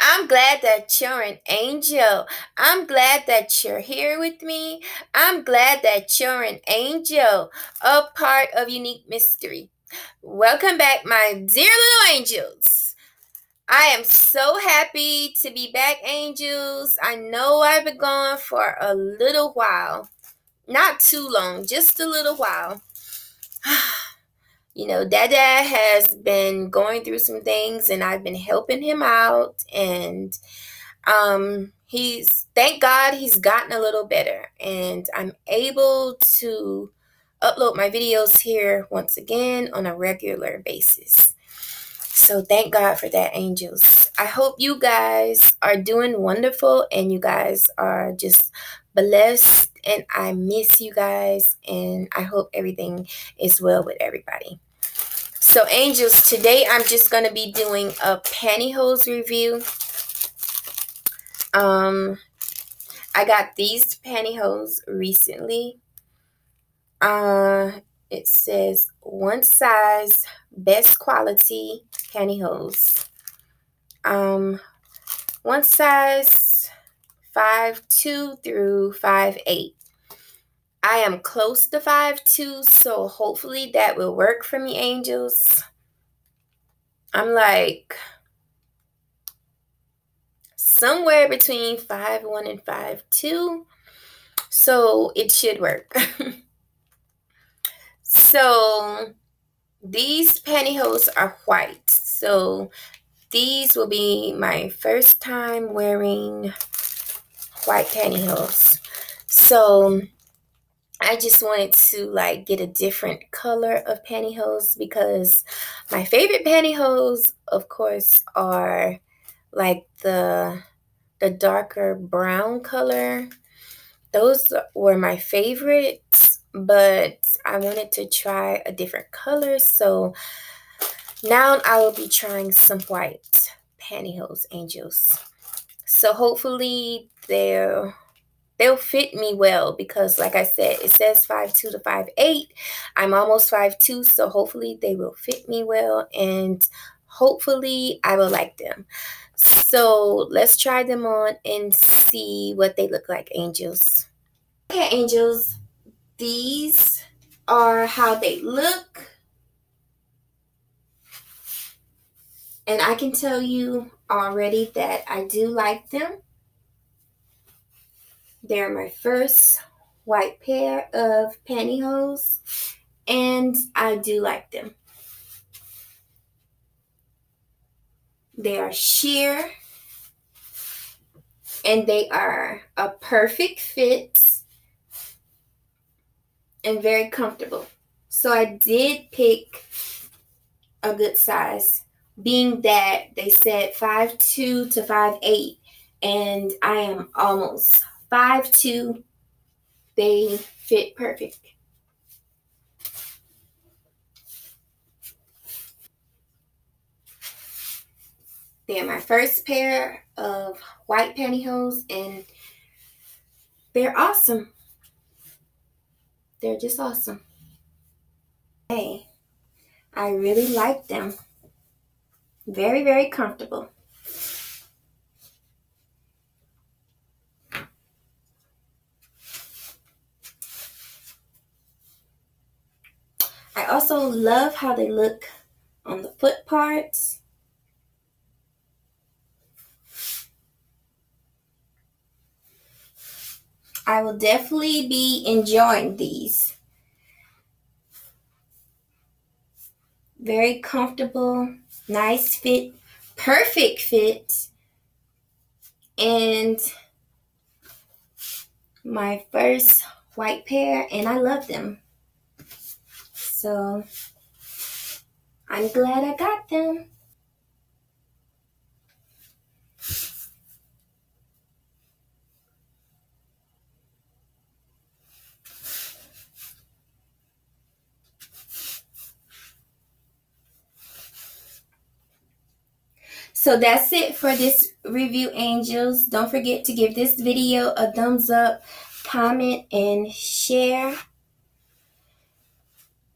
I'm glad that you're an angel. I'm glad that you're here with me. I'm glad that you're an angel, a part of Unique Mystery. Welcome back, my dear little angels. I am so happy to be back, angels. I know I've been gone for a little while. Not too long, just a little while. you know, Dada has been going through some things and I've been helping him out and um he's thank God he's gotten a little better and I'm able to upload my videos here once again on a regular basis. So thank God for that angels. I hope you guys are doing wonderful and you guys are just blessed and I miss you guys and I hope everything is well with everybody. So angels, today I'm just going to be doing a pantyhose review. Um, I got these pantyhose recently. Uh, it says one size, best quality pantyhose. Um, one size, five two through five eight. I am close to five two, so hopefully that will work for me, angels. I'm like somewhere between five one and five two, so it should work. so these pantyhose are white, so these will be my first time wearing white pantyhose. So I just wanted to like get a different color of pantyhose because my favorite pantyhose, of course, are like the the darker brown color. Those were my favorites, but I wanted to try a different color. So now I will be trying some white pantyhose angels. So hopefully they'll they'll fit me well because like I said, it says five two to five eight. I'm almost five two, so hopefully they will fit me well and hopefully I will like them. So let's try them on and see what they look like, angels. Okay, angels, these are how they look. And I can tell you already that I do like them. They're my first white pair of pantyhose, and I do like them. They are sheer, and they are a perfect fit and very comfortable. So I did pick a good size, being that they said 5'2 to 5'8, and I am almost five two, they fit perfect. They're my first pair of white pantyhose and they're awesome. They're just awesome. Hey, I really like them. Very, very comfortable. I also love how they look on the foot parts. I will definitely be enjoying these. Very comfortable, nice fit, perfect fit. And my first white pair, and I love them. So I'm glad I got them. So that's it for this review, angels. Don't forget to give this video a thumbs up, comment, and share.